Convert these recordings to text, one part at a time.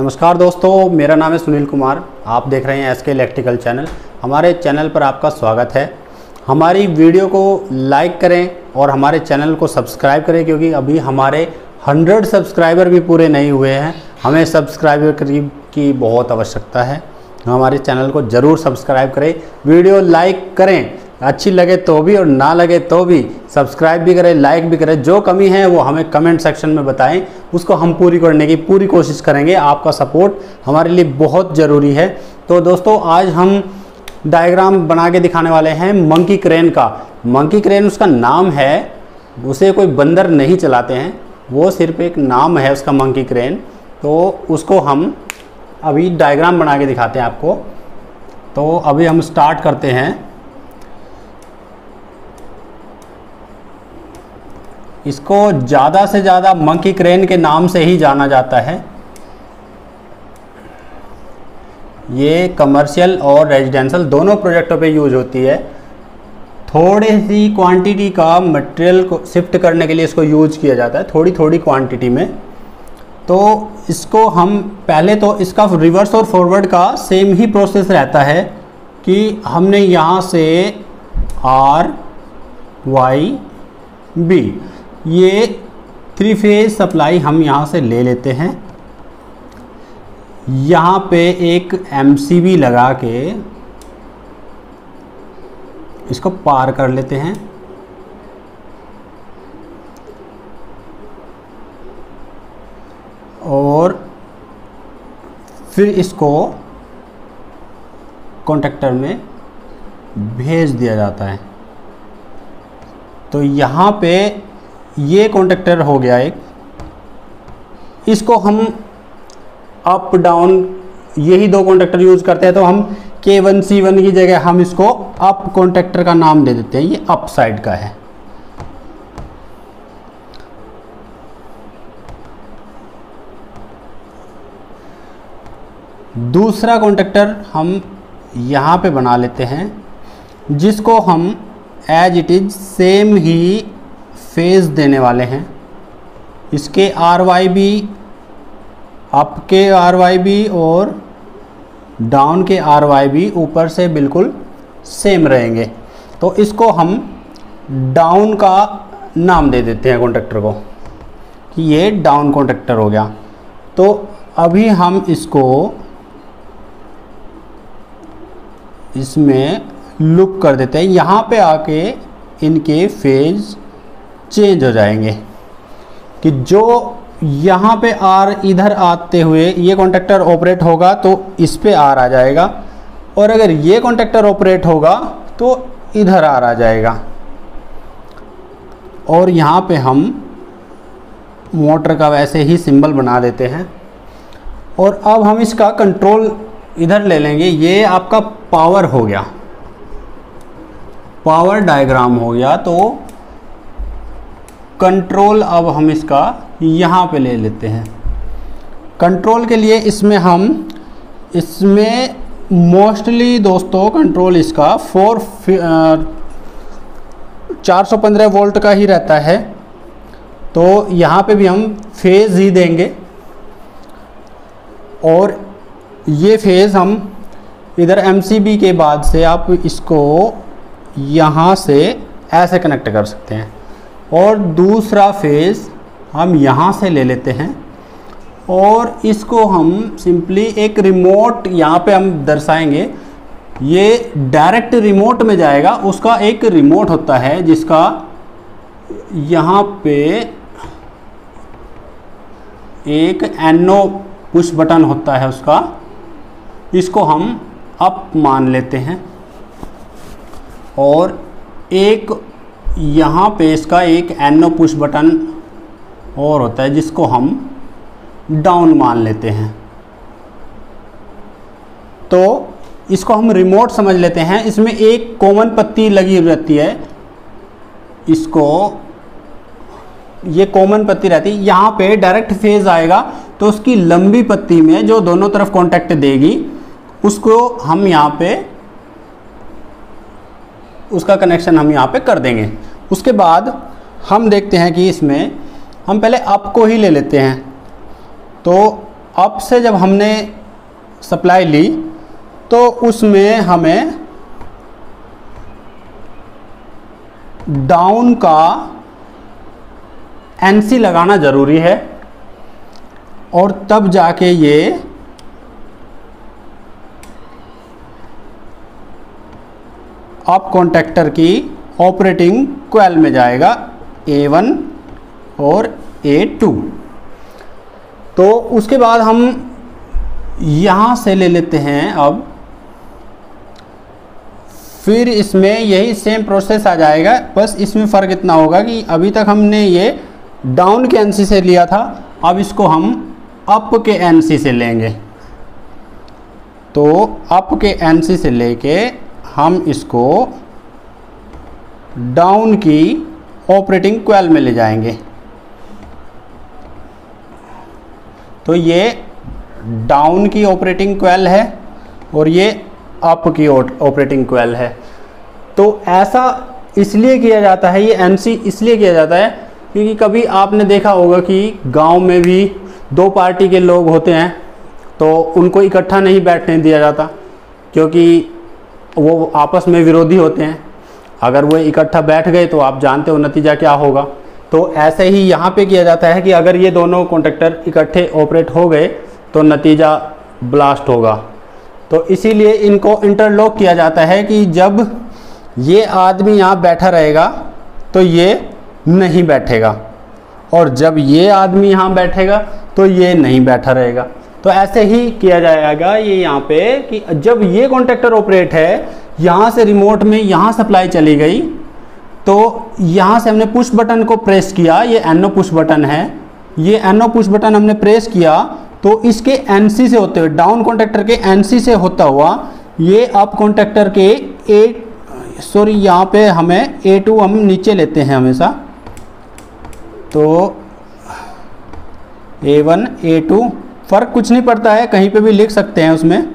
नमस्कार दोस्तों, मेरा नाम है सुनील कुमार। आप देख रहे हैं एस के इलेक्ट्रिकल चैनल हमारे चैनल पर आपका स्वागत है। हमारी वीडियो को लाइक करें और हमारे चैनल को सब्सक्राइब करें, क्योंकि अभी हमारे 100 सब्सक्राइबर भी पूरे नहीं हुए हैं। हमें सब्सक्राइबर करीब की बहुत आवश्यकता है। हमारे चैनल को ज़रूर सब्सक्राइब करें। वीडियो लाइक करें अच्छी लगे तो भी और ना लगे तो भी सब्सक्राइब भी करें लाइक भी करें, जो कमी है वो हमें कमेंट सेक्शन में बताएँ। उसको हम पूरी करने की पूरी कोशिश करेंगे। आपका सपोर्ट हमारे लिए बहुत ज़रूरी है। तो दोस्तों, आज हम डायग्राम बना के दिखाने वाले हैं मंकी क्रेन का। मंकी क्रेन उसका नाम है, उसे कोई बंदर नहीं चलाते हैं। वो सिर्फ़ एक नाम है उसका मंकी क्रेन तो उसको हम अभी डायग्राम बना के दिखाते हैं आपको। तो अभी हम स्टार्ट करते हैं। इसको ज़्यादा से ज़्यादा मंकी क्रेन के नाम से ही जाना जाता है। ये कमर्शियल और रेजिडेंशियल दोनों प्रोजेक्टों पे यूज़ होती है। थोड़ी सी क्वांटिटी का मटेरियल को शिफ्ट करने के लिए इसको यूज़ किया जाता है थोड़ी थोड़ी क्वांटिटी में। तो इसको हम पहले तो इसका रिवर्स और फॉरवर्ड का सेम ही प्रोसेस रहता है कि हमने यहाँ से आर वाई बी ये थ्री फ़ेज़ सप्लाई हम यहाँ से ले लेते हैं। यहाँ पे एक एमसीबी लगा के इसको पार कर लेते हैं। और फिर इसको कॉन्टेक्टर में भेज दिया जाता है। तो यहाँ पे ये कॉन्टेक्टर हो गया एक। इसको हम अप डाउन यही दो कॉन्टेक्टर यूज़ करते हैं तो हम के वन सी वन की जगह हम इसको अप कॉन्टेक्टर का नाम दे देते हैं। ये अप साइड का है। दूसरा कॉन्टेक्टर हम यहाँ पे बना लेते हैं, जिसको हम एज इट इज़ सेम ही फ़ेज़ देने वाले हैं। इसके आर वाई बी अप के आर वाई बी और डाउन के आर वाई बी ऊपर से बिल्कुल सेम रहेंगे। तो इसको हम डाउन का नाम दे देते हैं कॉन्ट्रेक्टर को, कि ये डाउन कॉन्ट्रेक्टर हो गया। तो अभी हम इसको इसमें लुक कर देते हैं। यहाँ पे आके इनके फ़ेज़ चेंज हो जाएँगे कि जो यहाँ पे आर इधर आते हुए ये कॉन्ट्रेक्टर ऑपरेट होगा तो इस पे आर आ जाएगा और अगर ये कॉन्ट्रेक्टर ऑपरेट होगा तो इधर आर आ जाएगा। और यहाँ पे हम मोटर का वैसे ही सिंबल बना देते हैं और अब हम इसका कंट्रोल इधर ले लेंगे। ये आपका पावर हो गया। पावर डायग्राम हो गया तो कंट्रोल अब हम इसका यहाँ पे ले लेते हैं। कंट्रोल के लिए इसमें हम, इसमें मोस्टली दोस्तों कंट्रोल इसका फोर चार सौ पंद्रह वोल्ट का ही रहता है। तो यहाँ पे भी हम फ़ेज़ ही देंगे। और ये फ़ेज़ हम इधर एमसीबी के बाद से आप इसको यहाँ से ऐसे कनेक्ट कर सकते हैं। और दूसरा फ़ेज़ हम यहाँ से ले लेते हैं और इसको हम सिंपली एक रिमोट यहाँ पे हम दर्शाएँगे। ये डायरेक्ट रिमोट में जाएगा, उसका एक रिमोट होता है जिसका यहाँ पे एक एनो पुश बटन होता है उसका। इसको हम अप मान लेते हैं और एक यहाँ पे इसका एक एनो पुश बटन और होता है जिसको हम डाउन मान लेते हैं। तो इसको हम रिमोट समझ लेते हैं। इसमें एक कॉमन पत्ती लगी रहती है। इसको ये कॉमन पत्ती रहती है। यहाँ पे डायरेक्ट फ़ेज़ आएगा तो उसकी लंबी पत्ती में जो दोनों तरफ़ कांटेक्ट देगी, उसको हम यहाँ पे उसका कनेक्शन हम यहाँ पे कर देंगे। उसके बाद हम देखते हैं कि इसमें हम पहले अप को ही ले लेते हैं। तो अप से जब हमने सप्लाई ली तो उसमें हमें डाउन का एनसी लगाना ज़रूरी है। और तब जाके ये अप कॉन्टेक्टर की ऑपरेटिंग क्वेल में जाएगा ए वन और ए टू तो उसके बाद हम यहाँ से ले लेते हैं अब। फिर इसमें यही सेम प्रोसेस आ जाएगा, बस इसमें फ़र्क इतना होगा कि अभी तक हमने ये डाउन के एनसी से लिया था, अब इसको हम अप के एनसी से लेंगे। तो अप के एनसी से लेके हम इसको डाउन की ऑपरेटिंग क्वेल में ले जाएँगे। तो ये डाउन की ऑपरेटिंग क्वेल है और ये अप की ऑपरेटिंग क्वेल है। तो ऐसा इसलिए किया जाता है, ये एनसी इसलिए किया जाता है क्योंकि कभी आपने देखा होगा कि गाँव में भी दो पार्टी के लोग होते हैं तो उनको इकट्ठा नहीं बैठने दिया जाता क्योंकि वो आपस में विरोधी होते हैं। अगर वो इकट्ठा बैठ गए तो आप जानते हो नतीजा क्या होगा। तो ऐसे ही यहाँ पे किया जाता है कि अगर ये दोनों कॉन्ट्रेक्टर इकट्ठे ऑपरेट हो गए तो नतीजा ब्लास्ट होगा। तो इसीलिए इनको इंटरलॉक किया जाता है कि जब ये आदमी यहाँ बैठा रहेगा तो ये नहीं बैठेगा। और जब ये आदमी यहाँ बैठेगा तो ये नहीं बैठा रहेगा। तो ऐसे ही किया जाएगा ये यहाँ पे कि जब ये कॉन्ट्रेक्टर ऑपरेट है, यहाँ से रिमोट में यहाँ सप्लाई चली गई तो यहाँ से हमने पुश बटन को प्रेस किया, ये एनओ पुश बटन है। ये एनओ पुश बटन हमने प्रेस किया तो इसके एनसी से होते हुए डाउन कॉन्ट्रेक्टर के एनसी से होता हुआ, ये अप कॉन्ट्रेक्टर के ए सॉरी यहाँ पे हमें ए टू हम नीचे लेते हैं हमेशा। तो ए वन ए टू फ़र्क कुछ नहीं पड़ता है, कहीं पे भी लिख सकते हैं उसमें।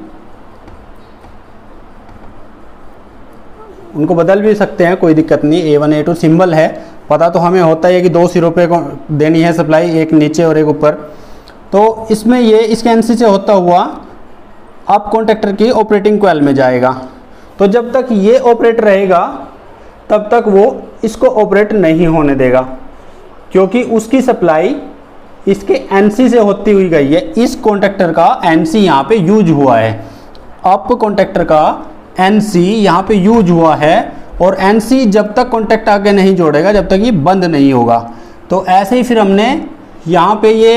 उनको बदल भी सकते हैं, कोई दिक्कत नहीं। A one A two symbol है। पता तो हमें होता है कि दो सिरों पे देनी है सप्लाई एक नीचे और एक ऊपर। तो इसमें ये, इसके एन से होता हुआ अप कॉन्ट्रेक्टर की ऑपरेटिंग क्वेल में जाएगा। तो जब तक ये ऑपरेट रहेगा, तब तक वो इसको ऑपरेट नहीं होने देगा। क्योंकि उसकी सप्लाई इसके एनसी से होती हुई गई है। इस कॉन्ट्रेक्टर का एनसी यहाँ पे यूज़ हुआ है। अप कॉन्ट्रेक्टर का एनसी यहाँ पे यूज़ हुआ है और एनसी जब तक कॉन्ट्रैक्ट आगे नहीं जोड़ेगा, जब तक ये बंद नहीं होगा। तो ऐसे ही फिर हमने यहाँ पे ये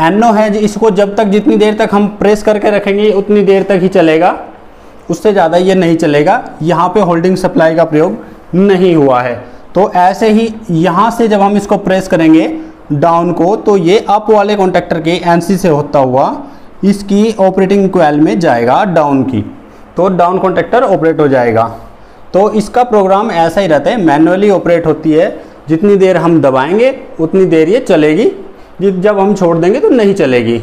एनो है इसको जब तक जितनी देर तक हम प्रेस करके रखेंगे, उतनी देर तक ही चलेगा। उससे ज़्यादा ये नहीं चलेगा। यहाँ पे होल्डिंग सप्लाई का प्रयोग नहीं हुआ है। तो ऐसे ही यहाँ से जब हम इसको प्रेस करेंगे डाउन को तो ये अप वाले कॉन्ट्रेक्टर के एनसी से होता हुआ इसकी ऑपरेटिंग क्वेल में जाएगा डाउन की। तो डाउन कॉन्ट्रेक्टर ऑपरेट हो जाएगा। तो इसका प्रोग्राम ऐसा ही रहता है मैनुअली ऑपरेट होती है। जितनी देर हम दबाएँगे, उतनी देर ये चलेगी। जब हम छोड़ देंगे तो नहीं चलेगी।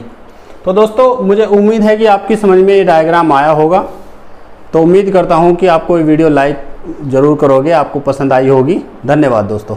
तो दोस्तों, मुझे उम्मीद है कि आपकी समझ में ये डायग्राम आया होगा। तो उम्मीद करता हूँ कि आपको ये वीडियो लाइक ज़रूर करोगे, आपको पसंद आई होगी। धन्यवाद दोस्तों।